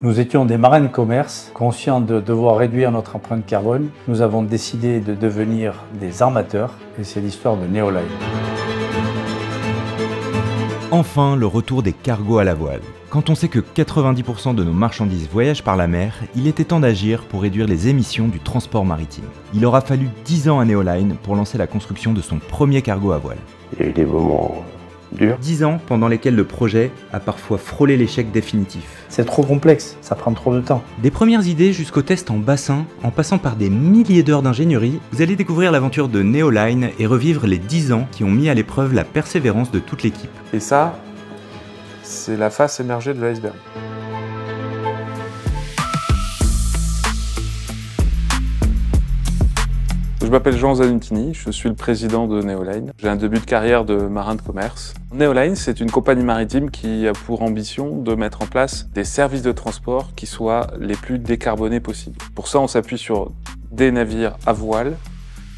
Nous étions des marins de commerce, conscients de devoir réduire notre empreinte carbone. Nous avons décidé de devenir des armateurs et c'est l'histoire de Neoline. Enfin, le retour des cargos à la voile. Quand on sait que 90% de nos marchandises voyagent par la mer, il était temps d'agir pour réduire les émissions du transport maritime. Il aura fallu 10 ans à Neoline pour lancer la construction de son premier cargo à voile. Il y a eu des moments durs. 10 ans pendant lesquels le projet a parfois frôlé l'échec définitif. C'est trop complexe, ça prend trop de temps. Des premières idées jusqu'au test en bassin, en passant par des milliers d'heures d'ingénierie, vous allez découvrir l'aventure de Neoline et revivre les 10 ans qui ont mis à l'épreuve la persévérance de toute l'équipe. Et ça, c'est la face émergée de l'iceberg. Je m'appelle Jean Zanutini, je suis le président de Neoline. J'ai un début de carrière de marin de commerce. Neoline, c'est une compagnie maritime qui a pour ambition de mettre en place des services de transport qui soient les plus décarbonés possibles. Pour ça, on s'appuie sur des navires à voile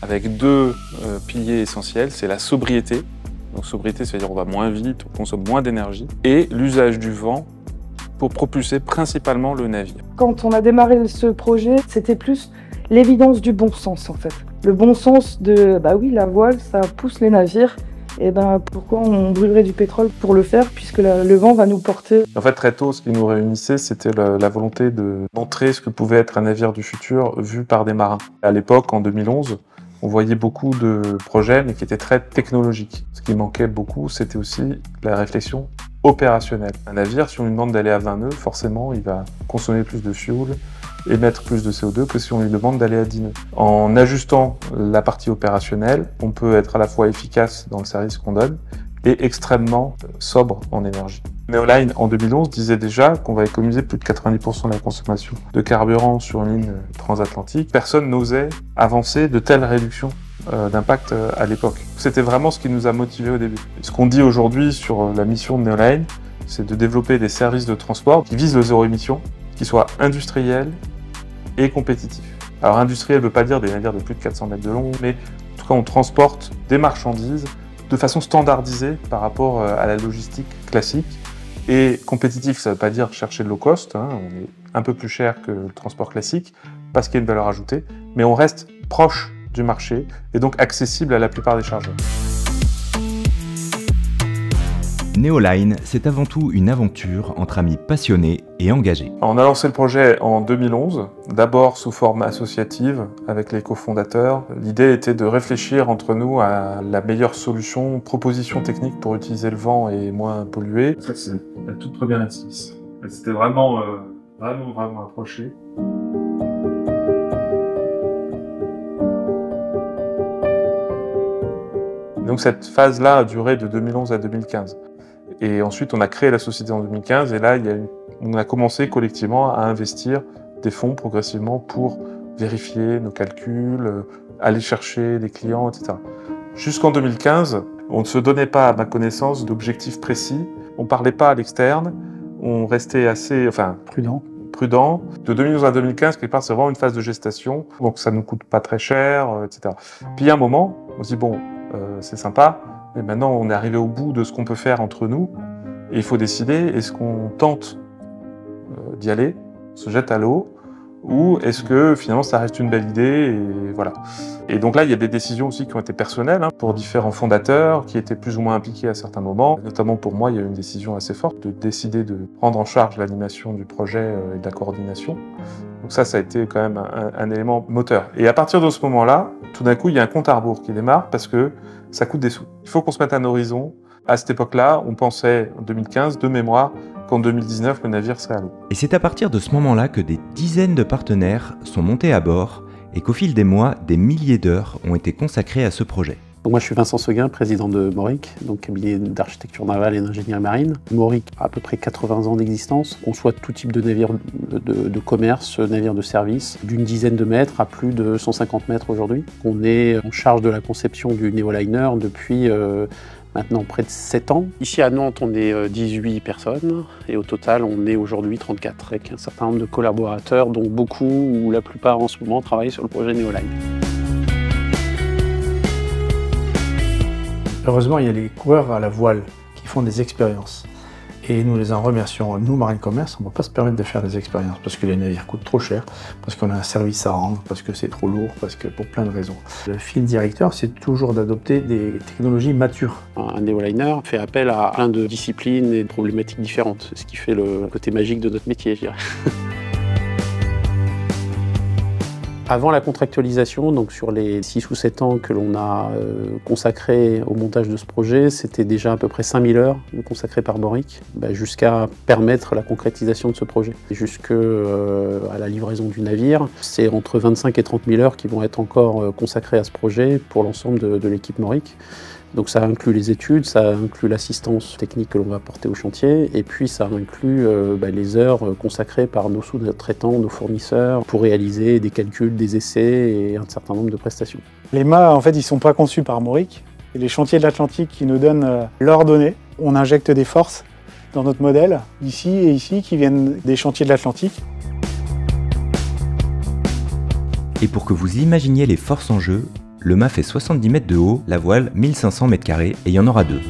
avec deux euh, piliers essentiels, c'est la sobriété. Donc sobriété, c'est-à-dire on va moins vite, on consomme moins d'énergie, et l'usage du vent pour propulser principalement le navire. Quand on a démarré ce projet, c'était plus l'évidence du bon sens en fait. Le bon sens de, bah oui, la voile, ça pousse les navires. Et ben pourquoi on brûlerait du pétrole pour le faire puisque le vent va nous porter En fait, très tôt, ce qui nous réunissait, c'était la, la volonté de montrer ce que pouvait être un navire du futur vu par des marins. À l'époque, en 2011, on voyait beaucoup de projets, mais qui étaient très technologiques. Ce qui manquait beaucoup, c'était aussi la réflexion opérationnelle. Un navire, si on lui demande d'aller à 20 nœuds, forcément, il va consommer plus de fuel, émettre plus de CO2 que si on lui demande d'aller à 10 nœuds. En ajustant la partie opérationnelle, on peut être à la fois efficace dans le service qu'on donne et extrêmement sobre en énergie. Neoline, en 2011, disait déjà qu'on va économiser plus de 90% de la consommation de carburant sur une ligne transatlantique. Personne n'osait avancer de telles réductions euh, d'impact euh, à l'époque. C'était vraiment ce qui nous a motivés au début. Ce qu'on dit aujourd'hui sur euh, la mission de Neoline, c'est de développer des services de transport qui visent le zéro émission, qui soient industriels et compétitifs. Alors industriel ne veut pas dire des navires de plus de 400 mètres de long, mais en tout cas on transporte des marchandises de façon standardisée par rapport euh, à la logistique classique. Et compétitif, ça ne veut pas dire chercher le low cost, hein, on est un peu plus cher que le transport classique, parce qu'il y a une valeur ajoutée, mais on reste proche du marché et donc accessible à la plupart des chargeurs. Neoline, c'est avant tout une aventure entre amis passionnés et engagés. On a lancé le projet en 2011, d'abord sous forme associative avec les cofondateurs. L'idée était de réfléchir entre nous à la meilleure solution, proposition technique pour utiliser le vent et moins polluer. Ça, c'est la toute première exercice. C'était vraiment, euh, vraiment, vraiment approché. Donc cette phase-là a duré de 2011 à 2015. Et ensuite, on a créé la société en 2015 et là, il y a une- on a commencé collectivement à investir des fonds progressivement pour vérifier nos calculs, euh, aller chercher des clients, etc. Jusqu'en 2015, on ne se donnait pas, à ma connaissance, d'objectifs précis. On parlait pas à l'externe. On restait assez, enfin, Prudent. prudent. De 2011 à 2015, quelque part, c'est vraiment une phase de gestation, donc ça nous coûte pas très cher, euh, etc. Puis a un moment, on se dit bon, euh, c'est sympa, mais maintenant on est arrivé au bout de ce qu'on peut faire entre nous, et il faut décider est-ce qu'on tente euh, d'y aller, se jette à l'eau, ou est-ce que finalement ça reste une belle idée et voilà. Et donc là, il y a des décisions aussi qui ont été personnelles hein, pour différents fondateurs qui étaient plus ou moins impliqués à certains moments. Notamment pour moi, il y a eu une décision assez forte de décider de prendre en charge l'animation du projet euh, et de la coordination. Donc ça, ça a été quand même un, élément moteur. Et à partir de ce moment-là, tout d'un coup, il y a un compte à rebours qui démarre parce que ça coûte des sous. Il faut qu'on se mette un horizon. À cette époque-là, on pensait en 2015, de mémoire, qu'en 2019, le navire serait à l'eau. Et c'est à partir de ce moment-là que des dizaines de partenaires sont montés à bord et qu'au fil des mois, des milliers d'heures ont été consacrées à ce projet. Donc moi, je suis Vincent Seguin, président de Moric, donc cabinet d'architecture navale et d'ingénierie marine. Moric a à peu près 80 ans d'existence. On soit tout type de navires de, de- de commerce, navires de service, d'une dizaine de mètres à plus de 150 mètres aujourd'hui. On est en charge de la conception du Neoliner depuis euh, maintenant près de 7 ans. Ici à Nantes, on est euh, 18 personnes et au total, on est aujourd'hui 34 avec un certain nombre de collaborateurs, dont beaucoup ou la plupart en ce moment travaillent sur le projet Neoline. Heureusement, il y a les coureurs à la voile qui font des expériences. Et nous les en remercions. Nous, Marine Commerce, on ne peut pas se permettre de faire des expériences parce que les navires coûtent trop cher, parce qu'on a un service à rendre, parce que c'est trop lourd, parce que pour plein de raisons. Le fil directeur, c'est toujours d'adopter des technologies matures. Un néoliner fait appel à plein de disciplines et de problématiques différentes, ce qui fait le côté magique de notre métier, je dirais. Avant la contractualisation, donc sur les 6 ou 7 ans que l'on a euh, consacrés au montage de ce projet, c'était déjà à peu près 5000 heures consacrées par Boric, bah, jusqu'à permettre la concrétisation de ce projet. Jusqu'à euh, la livraison du navire, c'est entre 25 et 30 000 heures qui vont être encore euh, consacrées à ce projet pour l'ensemble de, de l'équipe Moric. Donc ça inclut les études, ça inclut l'assistance technique que l'on va apporter au chantier, et puis ça inclut euh, bah, les heures euh, consacrées par nos sous-traitants, nos fournisseurs, pour réaliser des calculs, des essais et un certain nombre de prestations. Les mâts, en fait, ils ne sont pas conçus par Mauric. C'est les chantiers de l'Atlantique qui nous donnent euh, leurs données. On injecte des forces dans notre modèle, ici et ici, qui viennent des chantiers de l'Atlantique. Et pour que vous imaginiez les forces en jeu, le mât fait 70 mètres de haut, la voile 1500 mètres carrés et il y en aura deux.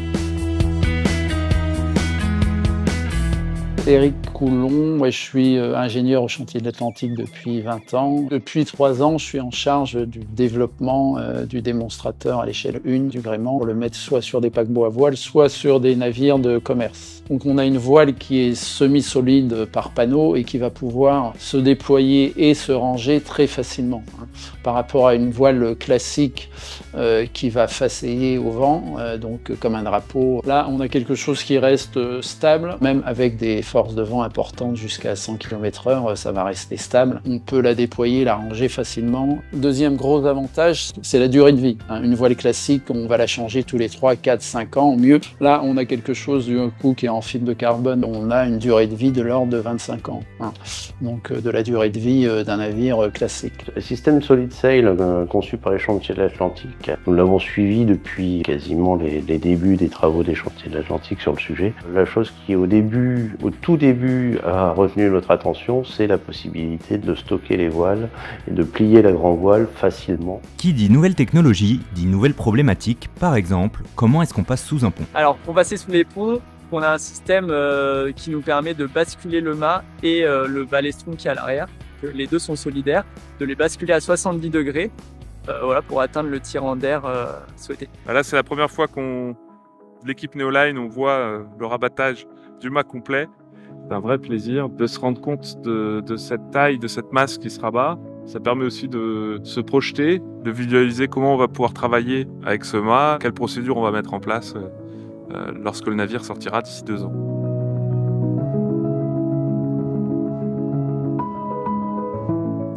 Eric Coulon, moi je suis euh, ingénieur au chantier de l'Atlantique depuis 20 ans. Depuis 3 ans, je suis en charge du développement euh, du démonstrateur à l'échelle 1 du gréement pour le mettre soit sur des paquebots à voile, soit sur des navires de commerce. Donc on a une voile qui est semi-solide par panneau et qui va pouvoir se déployer et se ranger très facilement. Hein, par rapport à une voile classique euh, qui va faceiller au vent, euh, donc comme un drapeau. Là, on a quelque chose qui reste euh, stable, même avec des forces de vent importantes jusqu'à 100 km/h, ça va rester stable. On peut la déployer, la ranger facilement. Deuxième gros avantage, c'est la durée de vie. Hein. Une voile classique, on va la changer tous les 3, 4, 5 ans au mieux. Là, on a quelque chose du coup qui est en en film de carbone, on a une durée de vie de l'ordre de 25 ans. Hein. Donc euh, de la durée de vie euh, d'un navire euh, classique. Le système Solid Sail conçu par les chantiers de l'Atlantique, nous l'avons suivi depuis quasiment les, débuts des travaux des chantiers de l'Atlantique sur le sujet. La chose qui au début, au tout début, a retenu notre attention, c'est la possibilité de stocker les voiles et de plier la grand voile facilement. Qui dit nouvelle technologie, dit nouvelles problématiques. Par exemple, comment est-ce qu'on passe sous un pont? Alors pour passer sous les ponts, on a un système euh, qui nous permet de basculer le mât et euh, le balestron qui est à l'arrière. Les deux sont solidaires, de les basculer à 70 degrés euh, voilà, pour atteindre le tirant d'air souhaité. Bah là, c'est la première fois qu'on, l'équipe Neoline, on voit le rabattage du mât complet. C'est un vrai plaisir de se rendre compte de, de, cette taille, de cette masse qui se rabat. Ça permet aussi de se projeter, de visualiser comment on va pouvoir travailler avec ce mât, quelle procédure on va mettre en place. Euh, lorsque le navire sortira d'ici deux ans.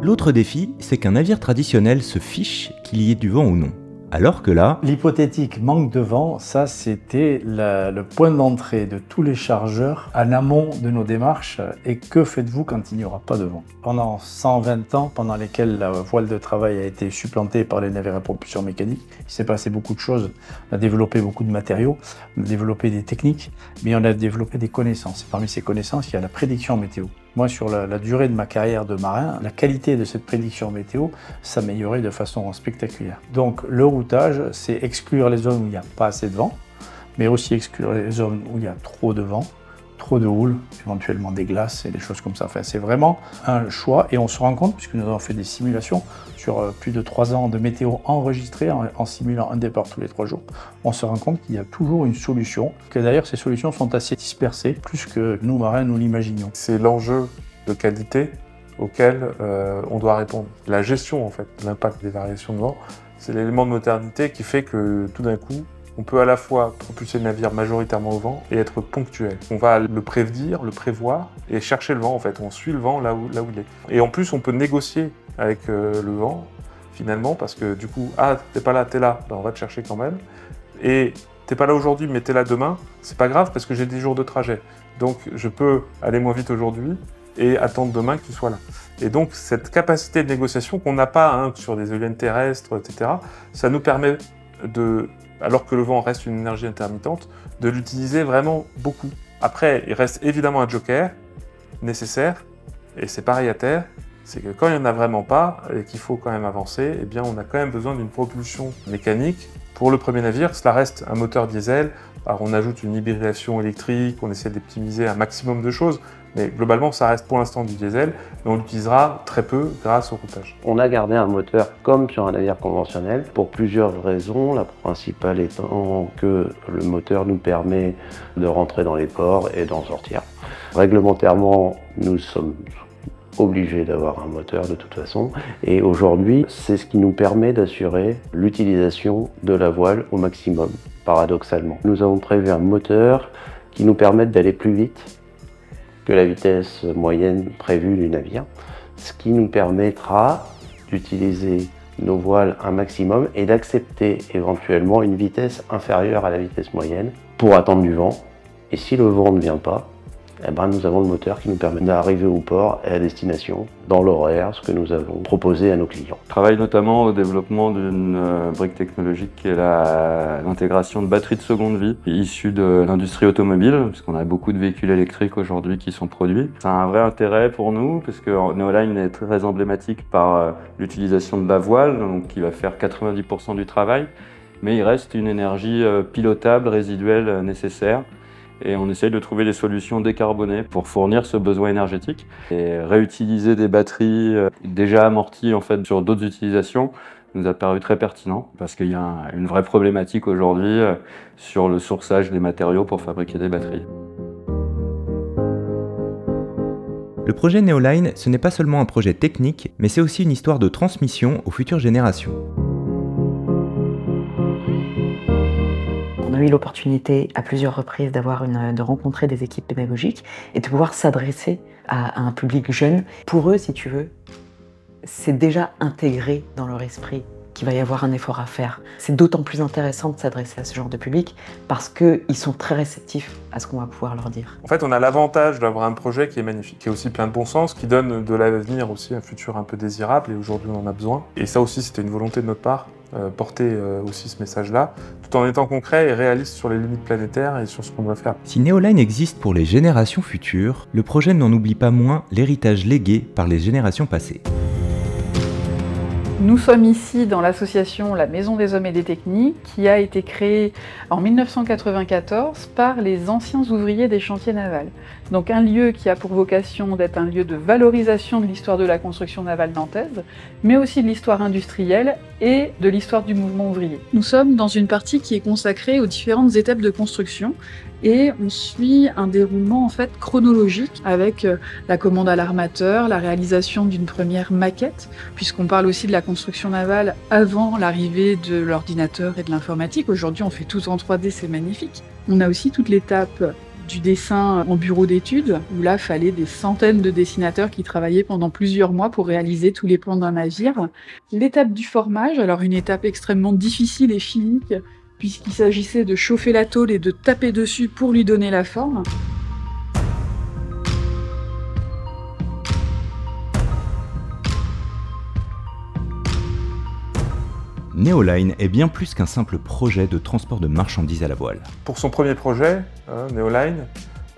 L'autre défi, c'est qu'un navire traditionnel se fiche qu'il y ait du vent ou non. Alors que là... L'hypothétique manque de vent, ça c'était le point d'entrée de tous les chargeurs en amont de nos démarches. Et que faites-vous quand il n'y aura pas de vent? Pendant 120 ans, pendant lesquels la voile de travail a été supplantée par les navires à propulsion mécanique, il s'est passé beaucoup de choses. On a développé beaucoup de matériaux, on a développé des techniques, mais on a développé des connaissances. Et parmi ces connaissances, il y a la prédiction météo. Moi, sur la, durée de ma carrière de marin, la qualité de cette prédiction météo s'améliorait de façon spectaculaire. Donc, le routage, c'est exclure les zones où il n'y a pas assez de vent, mais aussi exclure les zones où il y a trop de vent trop de houle, éventuellement des glaces et des choses comme ça. Enfin, c'est vraiment un choix et on se rend compte, puisque nous avons fait des simulations sur euh, plus de trois ans de météo enregistrée en, simulant un départ tous les trois jours, on se rend compte qu'il y a toujours une solution, que d'ailleurs ces solutions sont assez dispersées, plus que nous marins nous l'imaginions. C'est l'enjeu de qualité auquel euh, on doit répondre. La gestion en fait, l'impact des variations de vent, c'est l'élément de modernité qui fait que tout d'un coup, on peut à la fois propulser le navire majoritairement au vent et être ponctuel. On va le prévenir, le prévoir et chercher le vent en fait. On suit le vent là où, il est. Et en plus, on peut négocier avec euh, le vent finalement parce que du coup, ah, t'es pas là, t'es là, ben, on va te chercher quand même. Et t'es pas là aujourd'hui, mais t'es là demain, c'est pas grave parce que j'ai 10 jours de trajet. Donc je peux aller moins vite aujourd'hui et attendre demain que tu sois là. Et donc cette capacité de négociation qu'on n'a pas hein, sur des éoliennes terrestres, etc., ça nous permet de alors que le vent reste une énergie intermittente, de l'utiliser vraiment beaucoup. Après, il reste évidemment un joker nécessaire, et c'est pareil à terre, c'est que quand il n'y en a vraiment pas et qu'il faut quand même avancer, eh bien on a quand même besoin d'une propulsion mécanique Pour le premier navire, cela reste un moteur diesel. Alors on ajoute une hybridation électrique, on essaie d'optimiser un maximum de choses, mais globalement ça reste pour l'instant du diesel, mais on l'utilisera très peu grâce au routage. On a gardé un moteur comme sur un navire conventionnel pour plusieurs raisons. La principale étant que le moteur nous permet de rentrer dans les ports et d'en sortir. Réglementairement, nous sommes obligé d'avoir un moteur de toute façon. Et aujourd'hui, c'est ce qui nous permet d'assurer l'utilisation de la voile au maximum, paradoxalement. Nous avons prévu un moteur qui nous permette d'aller plus vite que la vitesse moyenne prévue du navire, ce qui nous permettra d'utiliser nos voiles un maximum et d'accepter éventuellement une vitesse inférieure à la vitesse moyenne pour attendre du vent. Et si le vent ne vient pas, eh ben, nous avons le moteur qui nous permet d'arriver au port et à destination dans l'horaire, ce que nous avons proposé à nos clients. On travaille notamment au développement d'une euh, brique technologique qui est l'intégration de batteries de seconde vie issues de l'industrie automobile, puisqu'on a beaucoup de véhicules électriques aujourd'hui qui sont produits. C'est un vrai intérêt pour nous, parce que Neoline est très emblématique par euh, l'utilisation de la voile, donc qui va faire 90% du travail, mais il reste une énergie euh, pilotable, résiduelle nécessaire et on essaye de trouver des solutions décarbonées pour fournir ce besoin énergétique et réutiliser des batteries euh, déjà amorties en fait sur d'autres utilisations nous a paru très pertinent parce qu'il y a une vraie problématique aujourd'hui euh, sur le sourçage des matériaux pour fabriquer des batteries. Le projet Neoline, ce n'est pas seulement un projet technique, mais c'est aussi une histoire de transmission aux futures générations. A eu l'opportunité à plusieurs reprises d'avoir de rencontrer des équipes pédagogiques et de pouvoir s'adresser à, un public jeune. Pour eux, si tu veux, c'est déjà intégré dans leur esprit qu'il va y avoir un effort à faire. C'est d'autant plus intéressant de s'adresser à ce genre de public parce qu'ils sont très réceptifs à ce qu'on va pouvoir leur dire. En fait, on a l'avantage d'avoir un projet qui est magnifique, qui est aussi plein de bon sens, qui donne de l'avenir aussi, un futur un peu désirable, et aujourd'hui on en a besoin. Et ça aussi, c'était une volonté de notre part, porter euh, aussi ce message-là, tout en étant concret et réaliste sur les limites planétaires et sur ce qu'on doit faire. Si Neoline existe pour les générations futures, le projet n'en oublie pas moins l'héritage légué par les générations passées. Nous sommes ici dans l'association La Maison des Hommes et des Techniques qui a été créée en 1994 par les anciens ouvriers des chantiers navals. Donc un lieu qui a pour vocation d'être un lieu de valorisation de l'histoire de la construction navale nantaise, mais aussi de l'histoire industrielle et de l'histoire du mouvement ouvrier. Nous sommes dans une partie qui est consacrée aux différentes étapes de construction et on suit un déroulement en fait chronologique avec euh, la commande à l'armateur, la réalisation d'une première maquette, puisqu'on parle aussi de la construction navale avant l'arrivée de l'ordinateur et de l'informatique. Aujourd'hui, on fait tout en 3D, c'est magnifique. On a aussi toute l'étape du dessin en bureau d'études, où là, fallait des centaines de dessinateurs qui travaillaient pendant plusieurs mois pour réaliser tous les plans d'un navire. L'étape du formage, alors une étape extrêmement difficile et physique, puisqu'il s'agissait de chauffer la tôle et de taper dessus pour lui donner la forme. Neoline est bien plus qu'un simple projet de transport de marchandises à la voile. Pour son premier projet, hein, Neoline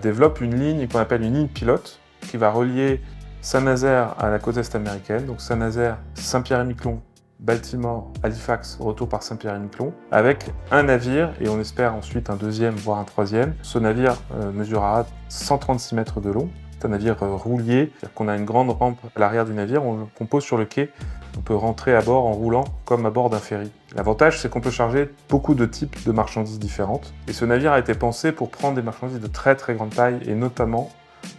développe une ligne qu'on appelle une ligne pilote qui va relier Saint-Nazaire à la côte est américaine, donc Saint-Nazaire, Saint-Pierre-et-Miquelon, Baltimore, Halifax, retour par Saint-Pierre-et-Miquelon, avec un navire et on espère ensuite un deuxième, voire un troisième. Ce navire euh, mesurera 136 mètres de long. C'est un navire euh, roulier, c'est-à-dire qu'on a une grande rampe à l'arrière du navire, on pose sur le quai, on peut rentrer à bord en roulant comme à bord d'un ferry. L'avantage, c'est qu'on peut charger beaucoup de types de marchandises différentes. Et ce navire a été pensé pour prendre des marchandises de très très grande taille et notamment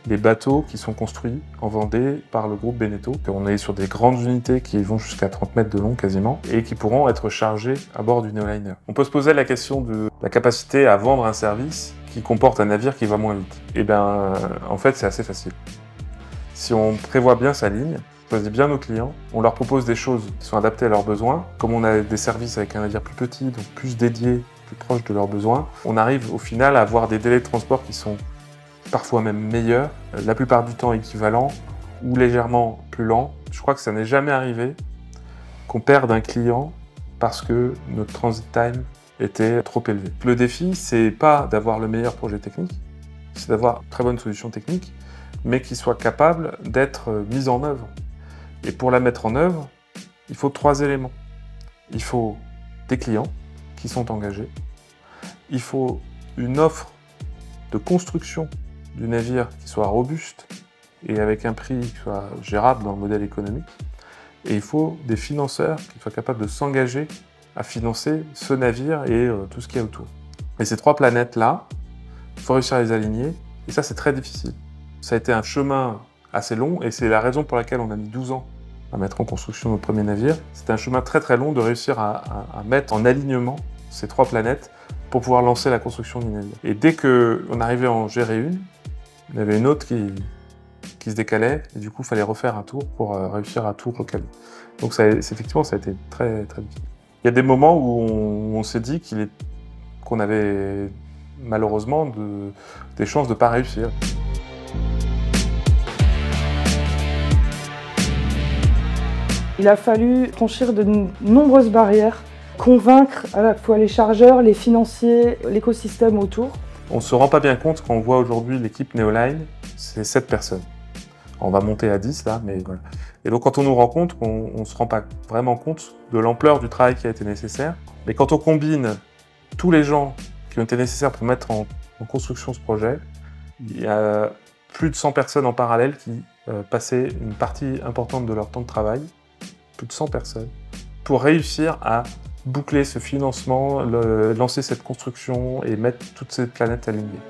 les bateaux qui sont construits en Vendée par le groupe Beneteau. On est sur des grandes unités qui vont jusqu'à 30 mètres de long quasiment et qui pourront être chargées à bord du Neoliner. On peut se poser la question de la capacité à vendre un service qui comporte un navire qui va moins vite. Et eh bien, en fait, c'est assez facile. Si on prévoit bien sa ligne, choisit bien nos clients, on leur propose des choses qui sont adaptées à leurs besoins. Comme on a des services avec un navire plus petit, donc plus dédié, plus proche de leurs besoins, on arrive au final à avoir des délais de transport qui sont parfois même meilleur, euh, la plupart du temps équivalent ou légèrement plus lent. Je crois que ça n'est jamais arrivé qu'on perde un client parce que notre transit time était trop élevé. Le défi, c'est pas d'avoir le meilleur projet technique, c'est d'avoir une très bonne solution technique, mais qui soit capable d'être euh, mise en œuvre. Et pour la mettre en œuvre, il faut trois éléments. Il faut des clients, qui sont engagés. Il faut une offre de construction du navire qui soit robuste et avec un prix qui soit gérable dans le modèle économique. Et il faut des financeurs qui soient capables de s'engager à financer ce navire et euh, tout ce qu'il y a autour. Et ces trois planètes-là, il faut réussir à les aligner, et ça c'est très difficile. Ça a été un chemin assez long, et c'est la raison pour laquelle on a mis 12 ans à mettre en construction notre premier navire. C'était un chemin très très long de réussir à, à mettre en alignement ces trois planètes pour pouvoir lancer la construction du navire. Et dès qu'on arrivait à en gérer une, il y avait une autre qui, qui se décalait, et du coup, il fallait refaire un tour pour euh, réussir à tout recaler. Donc, effectivement, ça a été très, très difficile. Il y a des moments où on, s'est dit qu'on avait malheureusement de, des chances de ne pas réussir. Il a fallu franchir de nombreuses barrières, convaincre à la fois les chargeurs, les financiers, l'écosystème autour. On ne se rend pas bien compte quand on voit aujourd'hui l'équipe Neoline, c'est 7 personnes. On va monter à 10 là, mais voilà. Et donc quand on nous rend compte, on ne se rend pas vraiment compte de l'ampleur du travail qui a été nécessaire. Mais quand on combine tous les gens qui ont été nécessaires pour mettre en, construction ce projet, il y a plus de 100 personnes en parallèle qui euh, passaient une partie importante de leur temps de travail, plus de 100 personnes, pour réussir à boucler ce financement, lancer cette construction et mettre toutes ces planètes alignées.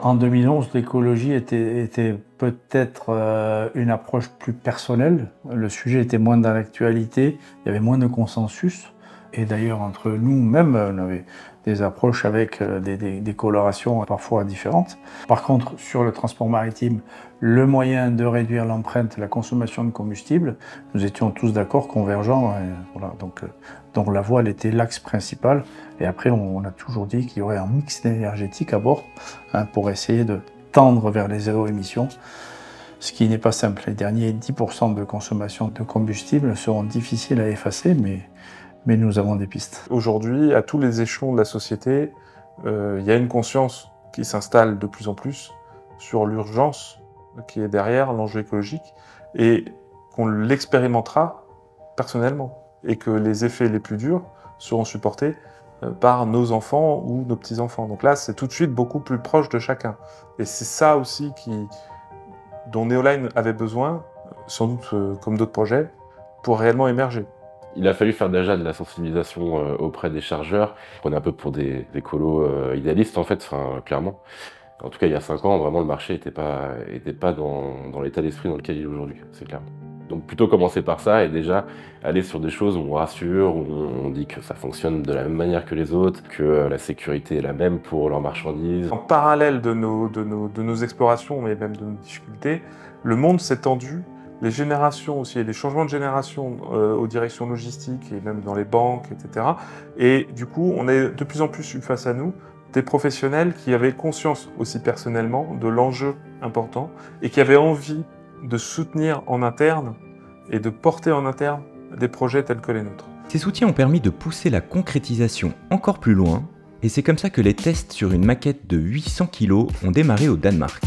En 2011, l'écologie était, peut-être euh, une approche plus personnelle. Le sujet était moins dans l'actualité, il y avait moins de consensus. Et d'ailleurs, entre nous-mêmes, on avait des approches avec euh, des, colorations parfois différentes. Par contre, sur le transport maritime, le moyen de réduire l'empreinte, la consommation de combustible, nous étions tous d'accord, convergents. voilà, donc, euh, donc la voile était l'axe principal. Et après, on, a toujours dit qu'il y aurait un mix énergétique à bord hein, pour essayer de tendre vers les zéro émissions, ce qui n'est pas simple. Les derniers 10% de consommation de combustible seront difficiles à effacer, mais, mais nous avons des pistes. Aujourd'hui, à tous les échelons de la société, euh, il y a une conscience qui s'installe de plus en plus sur l'urgence qui est derrière l'enjeu écologique et qu'on l'expérimentera personnellement et que les effets les plus durs seront supportés euh, par nos enfants ou nos petits-enfants. Donc là, c'est tout de suite beaucoup plus proche de chacun. Et c'est ça aussi qui, dont Neoline avait besoin, sans doute euh, comme d'autres projets, pour réellement émerger. Il a fallu faire déjà de la sensibilisation euh, auprès des chargeurs. On est un peu pour des, écolos idéalistes en fait, clairement. En tout cas, il y a cinq ans, vraiment, le marché n'était pas, était pas dans, dans l'état d'esprit dans lequel il est aujourd'hui, c'est clair. Donc plutôt commencer par ça et déjà aller sur des choses où on rassure, où on dit que ça fonctionne de la même manière que les autres, que euh, la sécurité est la même pour leurs marchandises. En parallèle de nos, de nos, de nos explorations et même de nos difficultés, le monde s'est tendu, les générations aussi, les changements de génération euh, aux directions logistiques et même dans les banques, etc. Et du coup, on est de plus en plus eu face à nous des professionnels qui avaient conscience aussi personnellement de l'enjeu important et qui avaient envie de soutenir en interne et de porter en interne des projets tels que les nôtres. Ces soutiens ont permis de pousser la concrétisation encore plus loin, et c'est comme ça que les tests sur une maquette de 800 kg ont démarré au Danemark.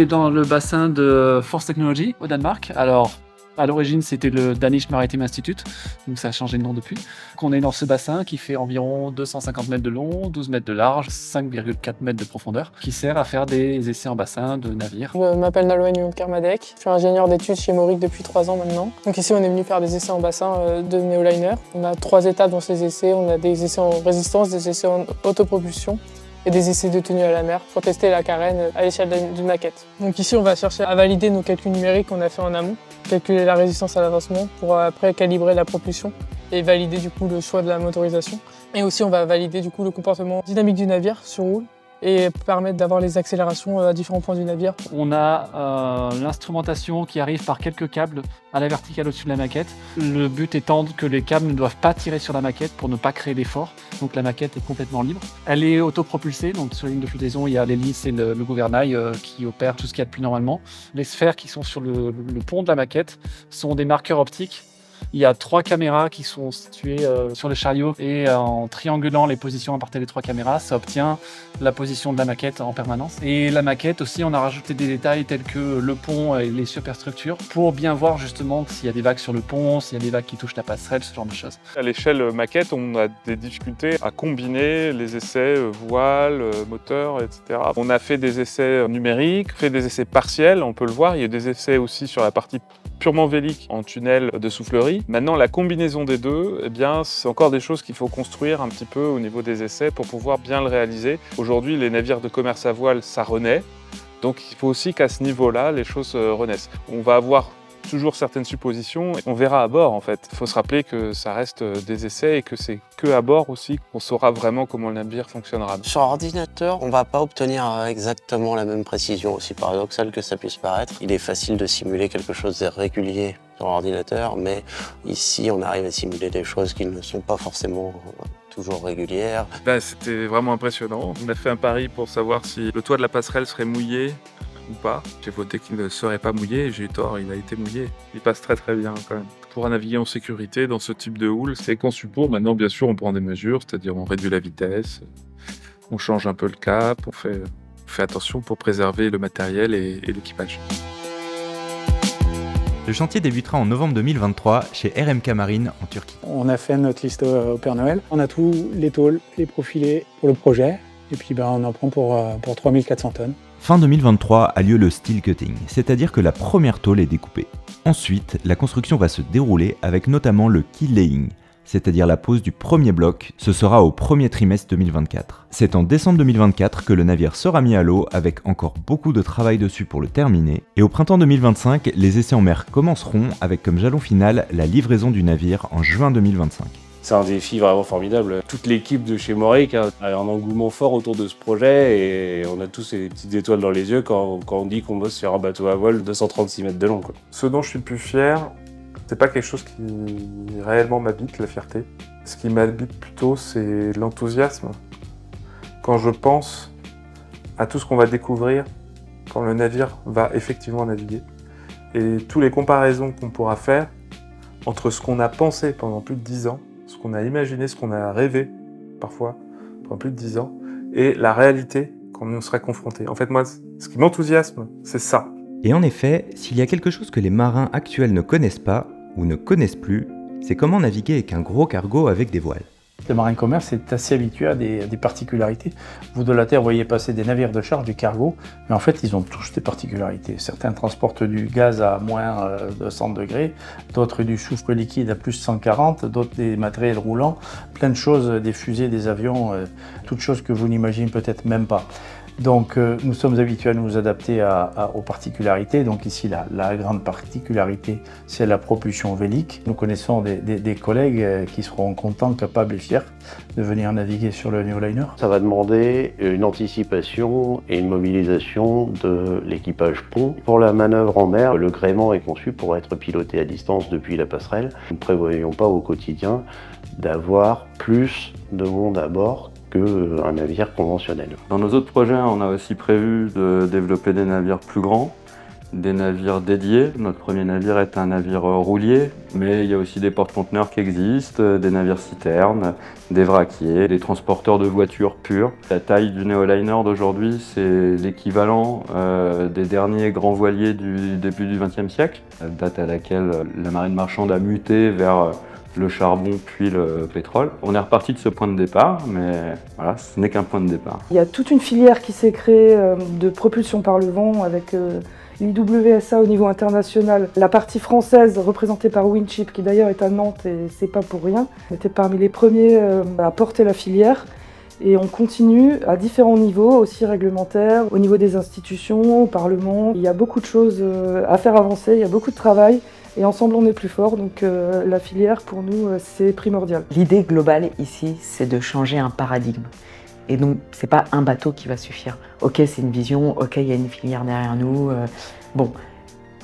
Est dans le bassin de Force Technology au Danemark. Alors, à l'origine, c'était le Danish Maritime Institute, donc ça a changé de nom depuis. On est dans ce bassin qui fait environ 250 mètres de long, 12 mètres de large, 5,4 mètres de profondeur, qui sert à faire des essais en bassin de navires. Je m'appelle Nalouen Kermadek, je suis ingénieur d'études chez Moric depuis 3 ans maintenant. Donc ici, on est venu faire des essais en bassin euh, de néoliner. On a trois étapes dans ces essais. On a des essais en résistance, des essais en autopropulsion et des essais de tenue à la mer pour tester la carène à l'échelle d'une maquette. Donc ici, on va chercher à valider nos calculs numériques qu'on a fait en amont calculer la résistance à l'avancement pour après calibrer la propulsion et valider du coup le choix de la motorisation. Et aussi on va valider du coup le comportement dynamique du navire sur roule et permettre d'avoir les accélérations à différents points du navire. On a euh, l'instrumentation qui arrive par quelques câbles à la verticale au-dessus de la maquette. Le but étant que les câbles ne doivent pas tirer sur la maquette pour ne pas créer d'effort. Donc la maquette est complètement libre. Elle est autopropulsée, donc sur la ligne de flottaison, il y a l'hélice et le, gouvernail euh, qui opèrent tout ce qu'il y a de plus normalement. Les sphères qui sont sur le pont de la maquette sont des marqueurs optiques Il y a trois caméras qui sont situées euh, sur le chariot et euh, en triangulant les positions à partir des trois caméras, ça obtient la position de la maquette en permanence. Et la maquette aussi, on a rajouté des détails tels que le pont et les superstructures pour bien voir justement s'il y a des vagues sur le pont, s'il y a des vagues qui touchent la passerelle, ce genre de choses. À l'échelle maquette, on a des difficultés à combiner les essais voile, moteur, etc. On a fait des essais numériques, fait des essais partiels, on peut le voir. Il y a des essais aussi sur la partie purement vélique en tunnel de soufflerie. Maintenant, la combinaison des deux, eh bien, c'est encore des choses qu'il faut construire un petit peu au niveau des essais pour pouvoir bien le réaliser. Aujourd'hui, les navires de commerce à voile, ça renaît. Donc il faut aussi qu'à ce niveau-là, les choses euh, renaissent. On va avoir toujours certaines suppositions. On verra à bord en fait. Il faut se rappeler que ça reste euh, des essais et que c'est que à bord aussi qu'on saura vraiment comment le navire fonctionnera. Sur ordinateur, on ne va pas obtenir euh, exactement la même précision, aussi paradoxal que ça puisse paraître. Il est facile de simuler quelque chose de régulier sur ordinateur, mais ici on arrive à simuler des choses qui ne sont pas forcément euh, toujours régulières. Ben, C'était vraiment impressionnant. On a fait un pari pour savoir si le toit de la passerelle serait mouillé pas. J'ai voté qu'il ne serait pas mouillé et j'ai eu tort, il a été mouillé. Il passe très très bien quand même. Pour naviguer en sécurité dans ce type de houle, c'est conçu pour. Maintenant, bien sûr, on prend des mesures, c'est-à-dire on réduit la vitesse, on change un peu le cap, on fait, fait attention pour préserver le matériel et, et l'équipage. Le chantier débutera en novembre 2023 chez RMK Marine en Turquie. On a fait notre liste au Père Noël. On a tous les tôles, les profilés pour le projet. Et puis ben, on en prend pour, euh, pour 3400 tonnes. Fin 2023 a lieu le steel cutting, c'est-à-dire que la première tôle est découpée. Ensuite, la construction va se dérouler avec notamment le key laying, c'est-à-dire la pose du premier bloc, ce sera au premier trimestre 2024. C'est en décembre 2024 que le navire sera mis à l'eau avec encore beaucoup de travail dessus pour le terminer, et au printemps 2025, les essais en mer commenceront avec comme jalon final la livraison du navire en juin 2025. C'est un défi vraiment formidable. Toute l'équipe de chez Moric a un engouement fort autour de ce projet et on a tous ces petites étoiles dans les yeux quand, on dit qu'on bosse sur un bateau à voile de 136 mètres de long. Ce dont je suis le plus fier, c'est pas quelque chose qui réellement m'habite, la fierté. Ce qui m'habite plutôt, c'est l'enthousiasme. Quand je pense à tout ce qu'on va découvrir quand le navire va effectivement naviguer et toutes les comparaisons qu'on pourra faire entre ce qu'on a pensé pendant plus de 10 ans qu'on a imaginé, ce qu'on a rêvé parfois pendant plus de dix ans, et la réalité quand on serait confronté. En fait, moi, ce qui m'enthousiasme, c'est ça. Et en effet, s'il y a quelque chose que les marins actuels ne connaissent pas, ou ne connaissent plus, c'est comment naviguer avec un gros cargo avec des voiles. Le marin commerce est assez habitué à des, particularités. Vous de la Terre voyez passer des navires de charge, du cargo, mais en fait ils ont tous des particularités. Certains transportent du gaz à moins 200 euh, degrés, d'autres du soufre liquide à plus 140, d'autres des matériels roulants, plein de choses, des fusées, des avions, euh, toutes choses que vous n'imaginez peut-être même pas. Donc euh, nous sommes habitués à nous adapter aux particularités. Donc ici, la, grande particularité, c'est la propulsion vélique. Nous connaissons des, collègues euh, qui seront contents, capables et fiers de venir naviguer sur le Neoliner. Ça va demander une anticipation et une mobilisation de l'équipage pont. Pour la manœuvre en mer, le gréement est conçu pour être piloté à distance depuis la passerelle. Nous ne prévoyons pas au quotidien d'avoir plus de monde à bord qu'un navire conventionnel. Dans nos autres projets, on a aussi prévu de développer des navires plus grands, des navires dédiés. Notre premier navire est un navire roulier, mais il y a aussi des porte-conteneurs qui existent, des navires citernes, des vraquiers, des transporteurs de voitures pures. La taille du néoliner d'aujourd'hui, c'est l'équivalent euh, des derniers grands voiliers du début du XXe siècle, date à laquelle la marine marchande a muté vers le charbon puis le pétrole. On est reparti de ce point de départ, mais voilà, ce n'est qu'un point de départ. Il y a toute une filière qui s'est créée euh, de propulsion par le vent avec euh, l'IWSA au niveau international. La partie française représentée par Winchip, qui d'ailleurs est à Nantes et c'est pas pour rien, était parmi les premiers euh, à porter la filière. Et on continue à différents niveaux, aussi réglementaires, au niveau des institutions, au Parlement. Il y a beaucoup de choses à faire avancer, il y a beaucoup de travail. Et ensemble, on est plus fort. Donc euh, la filière, pour nous, euh, c'est primordial. L'idée globale ici, c'est de changer un paradigme. Et donc, c'est pas un bateau qui va suffire. Ok, c'est une vision. Ok, il y a une filière derrière nous. Euh, bon.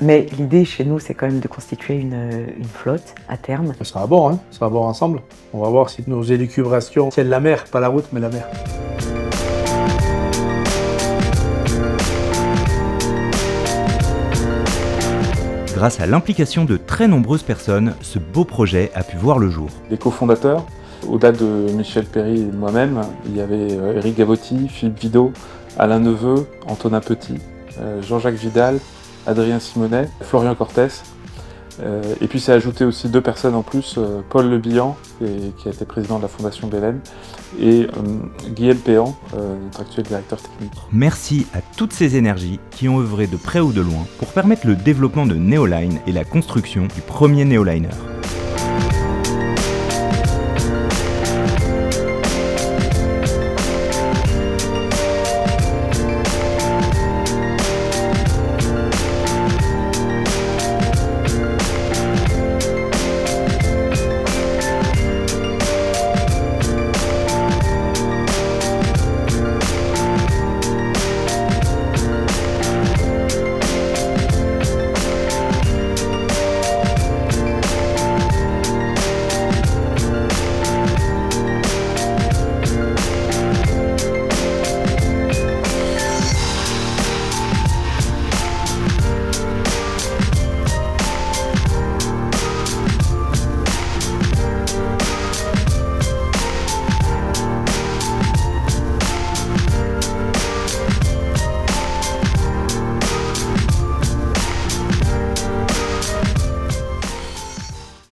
Mais l'idée chez nous, c'est quand même de constituer une, flotte à terme. Ça sera à bord, hein ça sera à bord ensemble. On va voir si nos élucubrations tiennent la mer, pas la route, mais la mer. Grâce à l'implication de très nombreuses personnes, ce beau projet a pu voir le jour. Les cofondateurs, au-delà de Michel Perry et moi-même, il y avait Eric Gavotti, Philippe Vidot, Alain Neveu, Antonin Petit, Jean-Jacques Vidal, Adrien Simonet, Florian Cortès, euh, et puis c'est ajouté aussi deux personnes en plus, euh, Paul Le Bihan, qui a été président de la Fondation Bélène, et euh, Guillaume Péan, notre actuel directeur technique. Merci à toutes ces énergies qui ont œuvré de près ou de loin pour permettre le développement de Neoline et la construction du premier Neoliner.